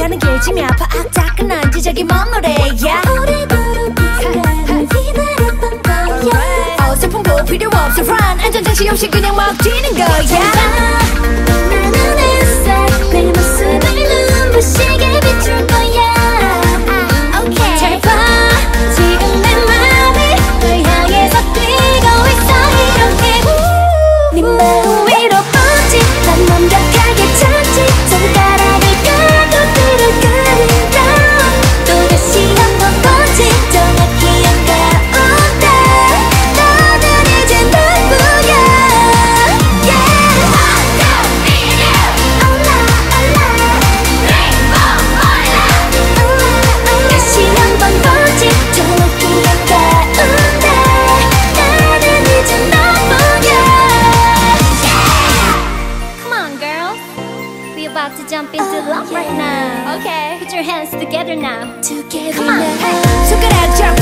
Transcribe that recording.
시간은 길지며 파악다끈한 지적이 머무래 yeah. 오래도록 기다렸던 거야. 어설픈 거 필요 없어. Run. 안전장치 없이 그냥 막 뛰는 거야. yeah. to jump into oh, love yeah. right now. Okay. Put your hands together now. Together Come on. Now. Hey.